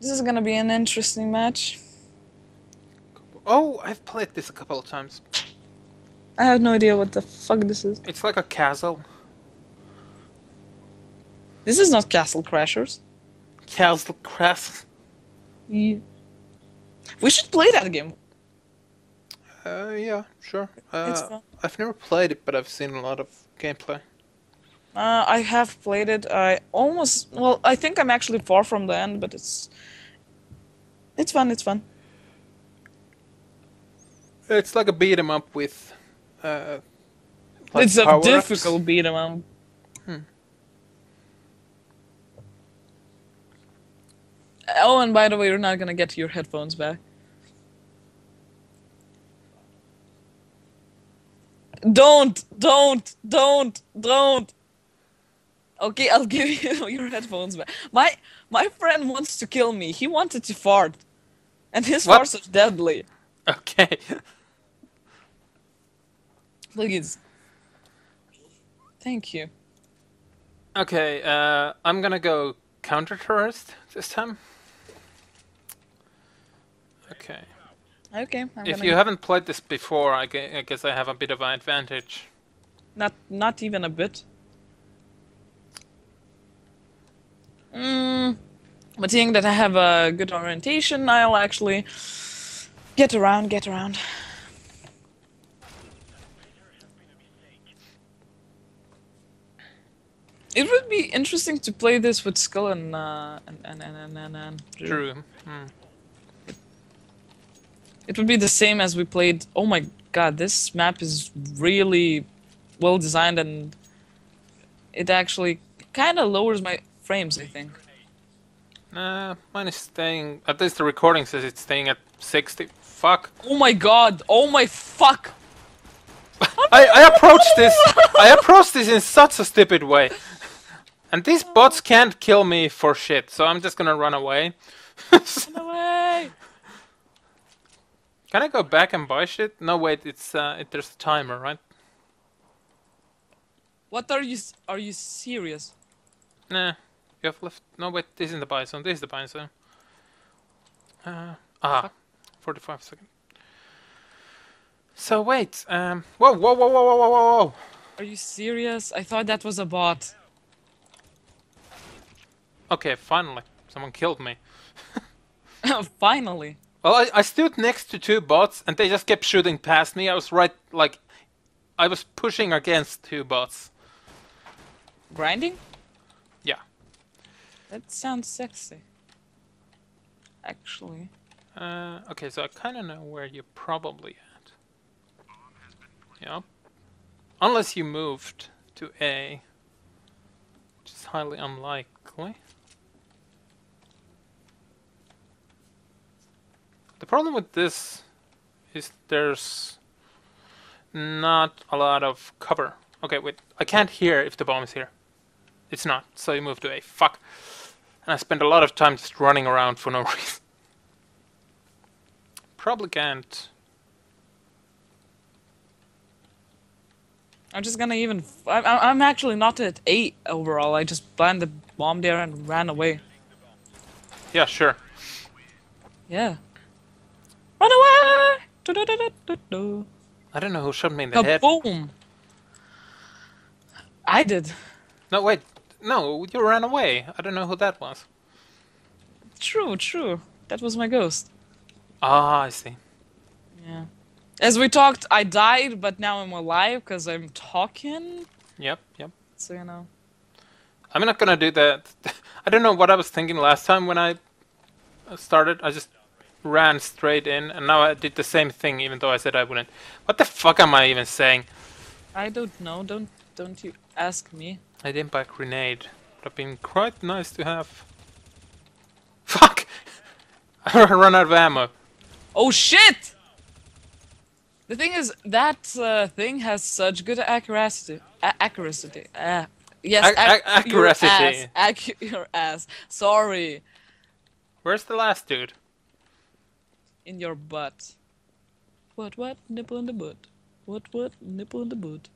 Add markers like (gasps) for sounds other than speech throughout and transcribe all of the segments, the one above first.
This is gonna be an interesting match. Oh, I've played this a couple of times. I have no idea what the fuck this is. It's like a castle. This is not Castle Crashers. Castle Craft. Yeah. We should play that game. Uh, yeah, sure. Uh. I've never played it, but I've seen a lot of gameplay. Uh, I have played it. I almost well, I think I'm actually far from the end, but it's it's fun. It's fun. It's like a beat 'em up with. Uh, like it's a difficult beat 'em up. Oh, and by the way, you're not gonna get your headphones back. Don't, don't, don't, don't. Okay, I'll give (laughs) you your headphones back. My my friend wants to kill me. He wanted to fart, and his What? farts are deadly. Okay. Please. Thank you. Okay, uh, I'm gonna go counter terrorist this time. Okay. Okay, I'm If you haven't played this before, I guess I have a bit of an advantage. Not not even a bit. Mm, but seeing that I have a good orientation, I'll actually get around, get around. It would be interesting to play this with Skull and uh, and and and and, True. Hmm. It would be the same as we played. Oh my god, this map is really well designed and it actually kind of lowers my frames, I think. Nah, mine is staying. At least the recording says it's staying at 60. Fuck. Oh my god, oh my fuck! (laughs) I, I approached this. I approached this in such a stupid way. And these bots can't kill me for shit, so I'm just gonna run away. run away! Can I go back and buy shit? No, wait. It's uh, it, there's a timer, right? What are you, are you serious? Nah. You have left. No, wait. This is the buy zone. This is the buy zone. Uh, ah, 45 seconds. So wait. Um. Whoa, whoa, whoa, whoa, whoa, whoa, whoa. Are you serious? I thought that was a bot. Okay, finally, someone killed me. (laughs) Finally. Well, I, I stood next to two bots, and they just kept shooting past me. I was right, like, I was pushing against two bots. Grinding? That sounds sexy. Actually. Uh, okay, so I kind of know where you're probably at. Yep. Unless you moved to A, which is highly unlikely. The problem with this is there's not a lot of cover. Okay, wait. I can't hear if the bomb is here. It's not, so you move to A. Fuck. And I spent a lot of time just running around for no (laughs) reason. Probably can't. I'm just gonna even. I'm I'm actually not at 8 overall. I just planted the bomb there and ran away. Yeah, sure. Yeah. Run away! I don't know who shot me in the head. Kaboom! I did. No, wait. No, you ran away. I don't know who that was. True, true. That was my ghost. Ah, I see. Yeah. As we talked, I died, but now I'm alive because I'm talking. Yep, yep. So you know. I'm not gonna do that. (laughs) I don't know what I was thinking last time when I started. I just ran straight in, and now I did the same thing, even though I said I wouldn't. What the fuck am I even saying? I don't know. Don't don't you ask me. I didn't buy a grenade. Would have been quite nice to have. Fuck! (laughs) I run out of ammo. Oh shit! The thing is, that uh, thing has such good accuracy. A- accuracy. Uh, yes, Ac- ac- ac- your accuracy. ass. Ac- your ass. Sorry. Where's the last dude? In your butt. What, what? Nipple in the butt. What, what? Nipple in the butt.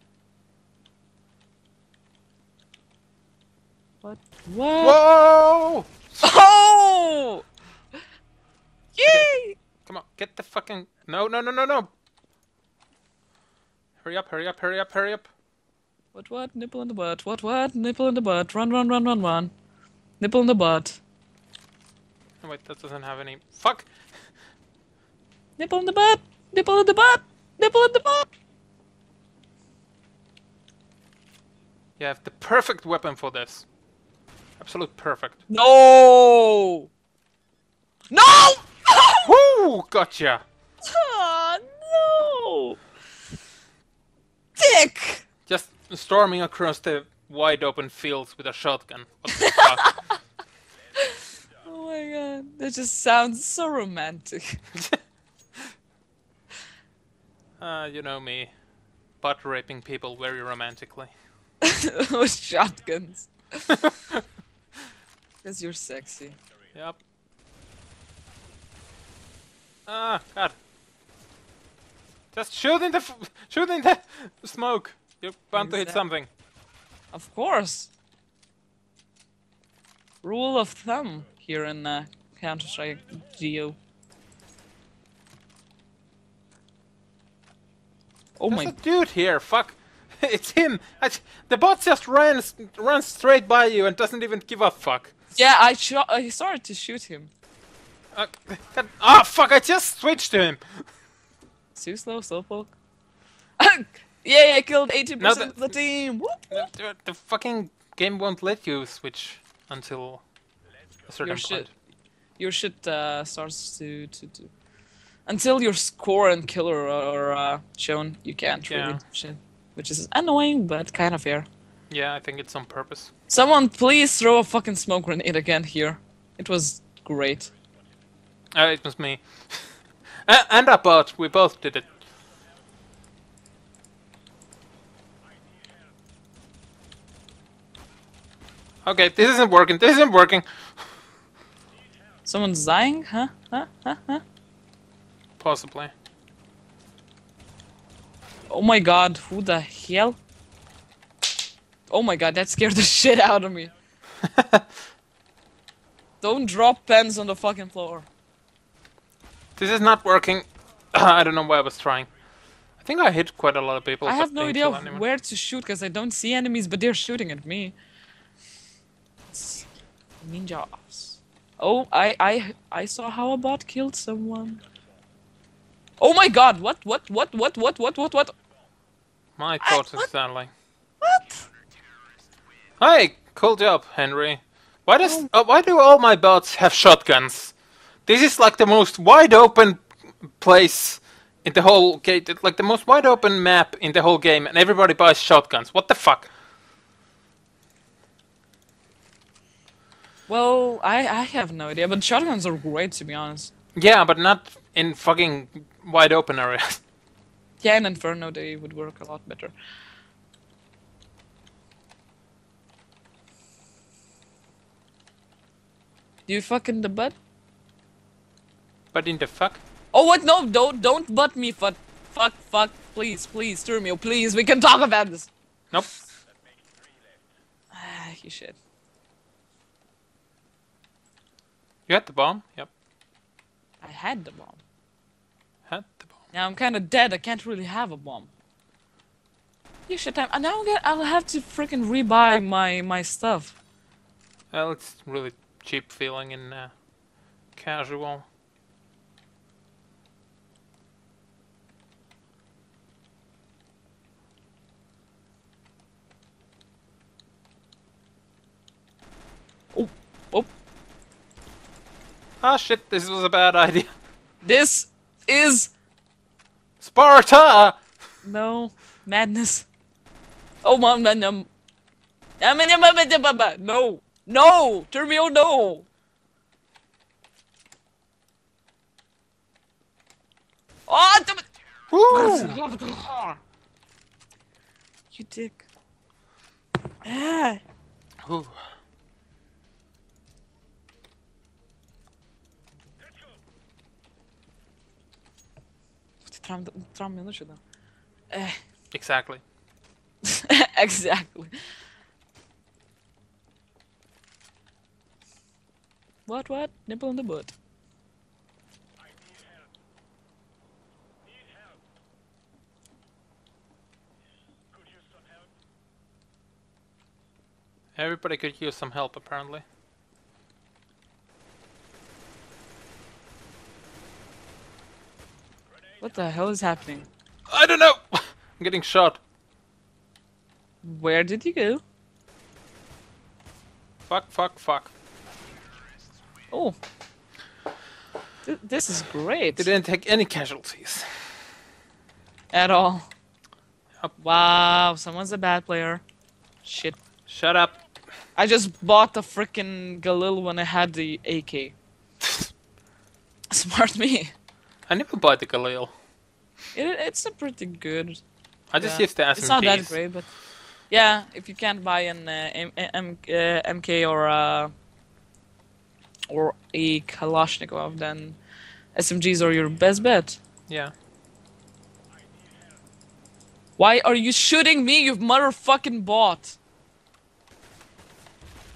What? What? Whoa! Oh! Yay! Okay. Come on, get the fucking. No, no, no, no, no! Hurry up, hurry up, hurry up, hurry up. What what? Nipple in the butt. What what? Nipple in the butt. Run run run run run. Nipple in the butt. Oh, wait, that doesn't have any. Fuck! Nipple in the butt. Nipple in the butt. Nipple in the butt. You have the perfect weapon for this. Absolute perfect. No. No. (laughs) Woo! Gotcha! oh, no. Dick. Just storming across the wide open fields with a shotgun. What the fuck? (laughs) Oh my god, that just sounds so romantic. uh, (laughs) you know me. Butt raping people very romantically. With shotguns. Because you're sexy. Yep. Ah, God. Just shoot in the f (laughs) shoot in the (laughs) smoke. You're bound to hit something. Of course. Rule of thumb here in uh, Counter Strike GO. Oh There's my! a dude here. Fuck. (laughs) it's him. I, the bot just runs runs straight by you and doesn't even give a fuck. Yeah, I shot. I started to shoot him. Uh, God- ah, fuck! I just switched to him. Too slow, slowpoke. (laughs) yeah, I killed eighty Now percent the- of the team. Whoop, The, the, the fucking game won't let you switch until a certain Your point. shit. Your shit uh, starts to, to to until your score and killer are uh, shown. You can't really Yeah. shit, which is annoying but kind of fair. Yeah, I think it's on purpose. Someone please throw a fucking smoke grenade again here. It was great. Uh, it was me. A- (laughs) and a bot. We both did it. Okay, this isn't working. This isn't working. Someone's dying? Huh? Huh? Huh? Huh? Possibly. Oh my god, who the hell? Oh my god, that scared the (laughs) shit out of me. Don't drop pens on the fucking floor. This is not working. (clears throat) I don't know why I was trying. I think I hit quite a lot of people. I have no idea where to shoot because I don't see enemies, but they're shooting at me. It's ninjas. Oh, I I I saw how a bot killed someone. Oh my god! What? What? What? What? What? What? What? What? My thoughts what? exactly. What? Hey, cool job, Henry. Why does uh, why do all my bots have shotguns? This is like the most wide open place in the whole game, like the most wide open map in the whole game, and everybody buys shotguns. What the fuck? Well, I I have no idea, but shotguns are great to be honest. Yeah, but not in fucking wide open areas. (laughs) Yeah, in Inferno they would work a lot better. You fucking the butt? But in the fuck? Oh what? No, don't don't butt me. Fuck, fuck, fuck. Please, please, Turmio, please. We can talk about this. Nope. Ah, you should. You had the bomb? Yep. I had the bomb. Had the bomb. Now I'm kind of dead. I can't really have a bomb. You should have. And now I'm gonna, I'll have to freaking rebuy my my stuff. Well, it's really cheap feeling in uh, casual. Oh, oh. Ah shit, this was a bad idea. (laughs) This is Sparta! no madness. Oh, mom, no, no. No, no, Turmio, no. Oh, damn it. You dick. Ah. Ooh. Tram, tram minuutje dan. Eh, Exactly. exactly. What, what? Nipple in the butt. Everybody could use some help, apparently. What the hell is happening? I don't know! (laughs) I'm getting shot. Where did you go? Fuck, fuck, fuck. Oh. Th- this is great. They didn't take any casualties. At all. Yep. Wow, someone's a bad player. Shit. Shut up. I just bought the frickin' Galil when I had the AK. (laughs) Smart me. I never bought the Galil. It, it's a pretty good. I just yeah. used the SMGs. It's not that great, but yeah, if you can't buy an uh, M- M- uh, MK or uh, or a Kalashnikov, then SMGs are your best bet. Yeah. Why are you shooting me, you motherfucking bot?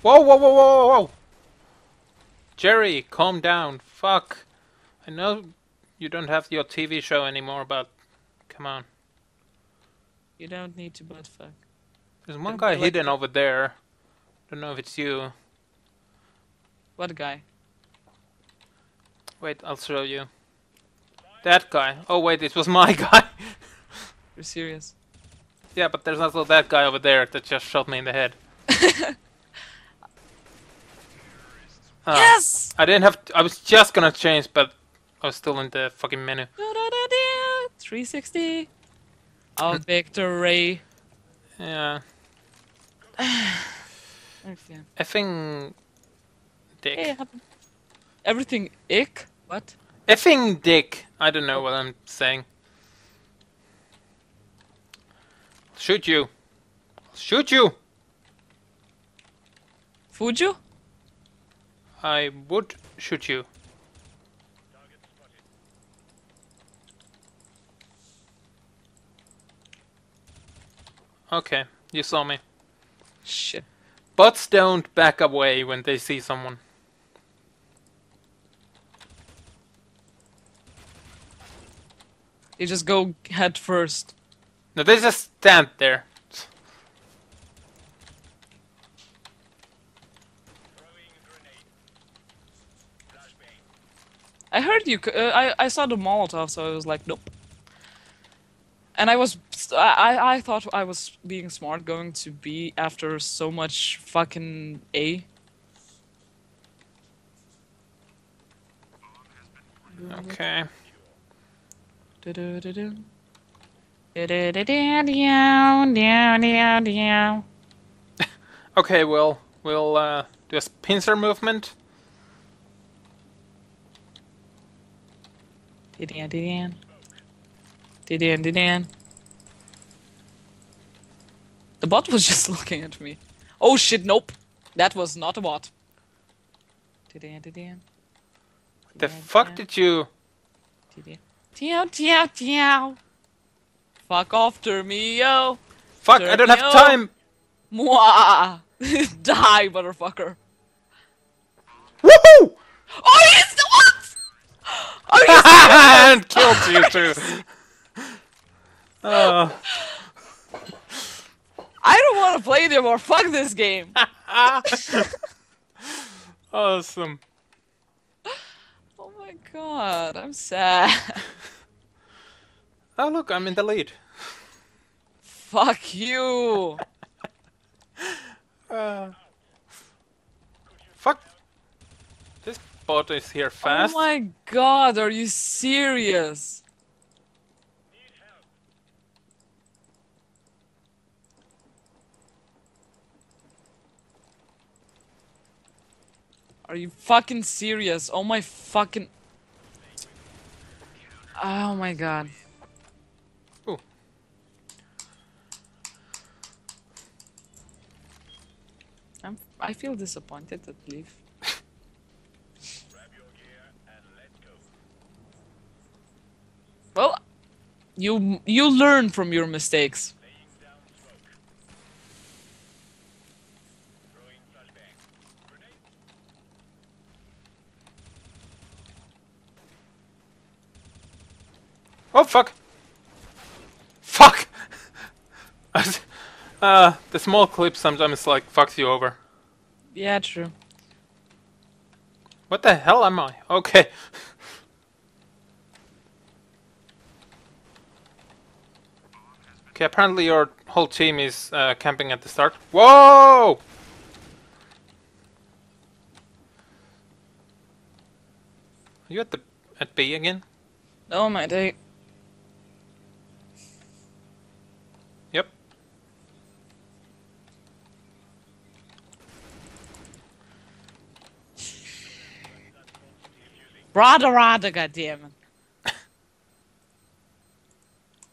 Whoa, whoa, whoa, whoa, whoa, whoa! Jerry, calm down. Fuck. I know you don't have your TV show anymore, but come on. You don't need to butt fuck. There's one Don't guy be like hidden over there. Don't know if it's you. What guy? Wait, I'll show you. That guy. Oh wait, it was (laughs) my guy. You're serious? yeah, but there's also that guy over there that just shot me in the head. (laughs) Ah, Yes! I didn't have. I was just gonna change, but I was still in the fucking menu. 360. Oh, (laughs) victory. Yeah. (sighs) Okay. Effing dick. Hey, everything ick? What? Effing dick. I don't know what I'm saying. Shoot you. Shoot you. Fuju? I would shoot you. Okay, you saw me. Shit. Bots don't back away when they see someone. You just go head first. No, they just stand there. I heard you. Uh, I I saw the Molotov, so I was like, nope. And I was, I I- I thought I was being smart, going to B after so much fucking A. Okay. Okay, well, we'll uh, do a pincer movement. The bot was just looking at me. Oh shit, nope. That was not a bot. The fuck did you? Teow, teow, teow. Fuck after me, yo. Fuck! I don't have time. Mwah. (laughs) Die, motherfucker. Woohoo! Oh, he's the what? Are you and killed you too. Oh, I don't want to play anymore. Fuck this game. (laughs) awesome. Oh my god, I'm sad. (laughs) Oh look, I'm in the lead. Fuck you. (laughs) Uh, fuck. This bot is here fast. Oh my god, are you serious? Are you fucking serious? Oh my fucking. Oh my god. I'm, I feel disappointed at Leaf. Well, you you learn from your mistakes. Oh fuck! Fuck! I Uh, the small clip sometimes like fucks you over. Yeah, true. What the hell am I? Okay. Okay, apparently your whole team is uh, camping at the start. Whoa! Are you at the at B again? No, my day. Rada rada, goddammit.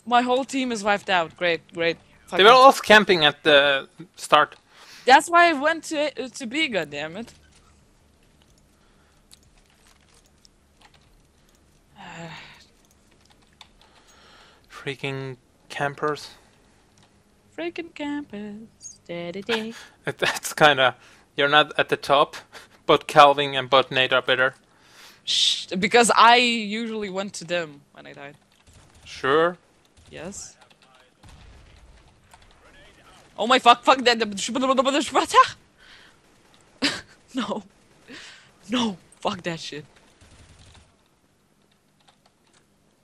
My whole team is wiped out. Great, great. They were all camping at the start. That's why I went to to B, goddammit. (sighs) Freaking campers. Freaking campers. Da-da-da. (laughs) That's kind of you're not at the top, but Calvin and but Nate are better. Shh, because I usually went to them when I died. Sure. Yes. Oh my fuck, fuck that. (laughs) no. No, fuck that shit.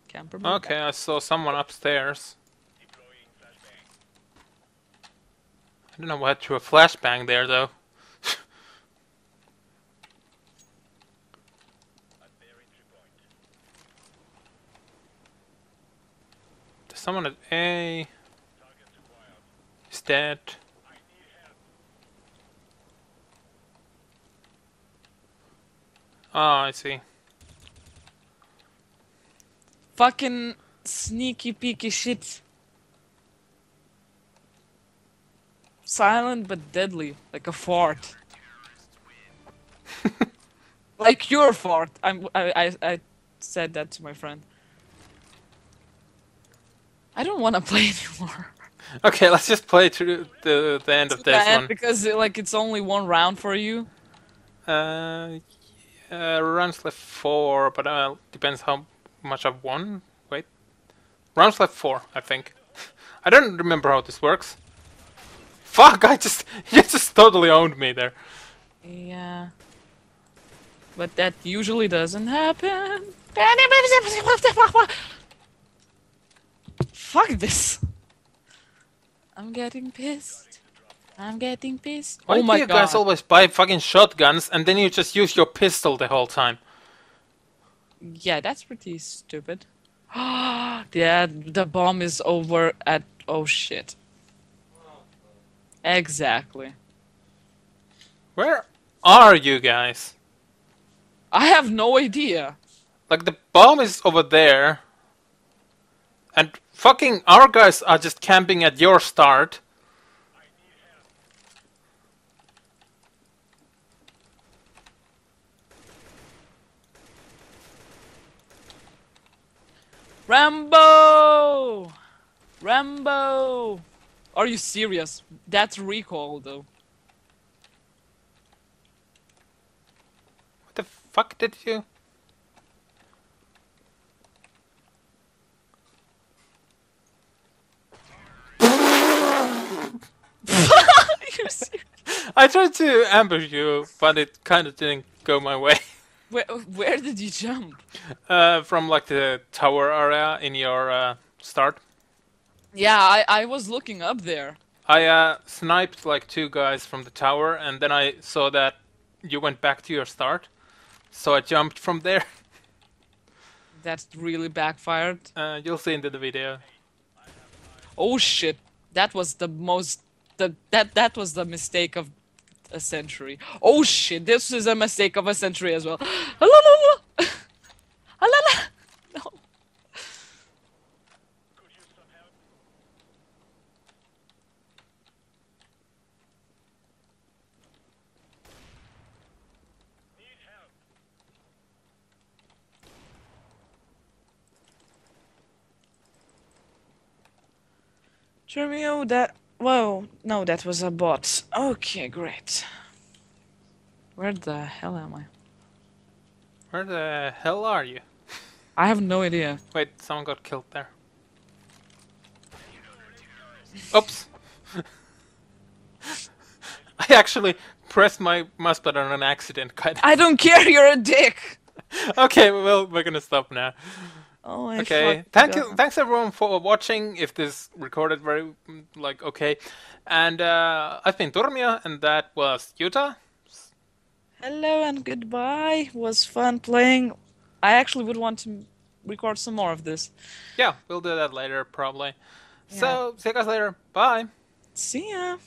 Camper. Okay, I saw someone upstairs. I don't know what threw a flashbang there though. There's someone at A. Dead. Oh, I see. Fucking sneaky peeky shit. Silent but deadly, like a fart. (laughs) like your fart. I'm, I, I, I said that to my friend. I don't want to play (laughs) anymore. Okay, let's just play to the the end of this And one. because like it's only one round for you. Uh, yeah, rounds left four, but uh, depends how much I've won. Wait, rounds left four, I think. (laughs) I don't remember how this works. Fuck! I just (laughs) you just totally owned me there. Yeah. But that usually doesn't happen. (laughs) Fuck this. I'm getting pissed. I'm getting pissed. Why oh my do you god. guys always buy fucking shotguns and then you just use your pistol the whole time? Yeah, that's pretty stupid. (gasps) yeah, the bomb is over at. Oh shit. Exactly. Where are you guys? I have no idea. Like the bomb is over there, and fucking our guys are just camping at your start. Rambo! Rambo! Are you serious? That's recall though. What the fuck did you? (laughs) I tried to ambush you, but it kind of didn't go my way. Where, where did you jump? Uh, from like the tower area in your uh, start, Yeah, I, I was looking up there. I uh, sniped like two guys from the tower, and then I saw that you went back to your start, so I jumped from there. (laughs) That's really backfired. Uh, you'll see in the video. Oh shit. That was the most the that that was the mistake of a century. Oh shit, this is a mistake of a century as well. (gasps) (laughs) No. Jeremy, oh, that. Whoa, no, that was a bot. Okay, great. Where the hell am I? Where the hell are you? I have no idea. Wait, someone got killed there. Oops. (laughs) I actually pressed my mouse button on an accident. I don't care. You're a dick. (laughs) Okay, well, we're gonna stop now. Oh Okay, thank you, thanks everyone for watching. If this recorded very like okay, and uh, I've been Turmio, and that was Juta. Hello and goodbye. It was fun playing. I actually would want to record some more of this. Yeah, we'll do that later probably. So see you guys later. Bye. See ya.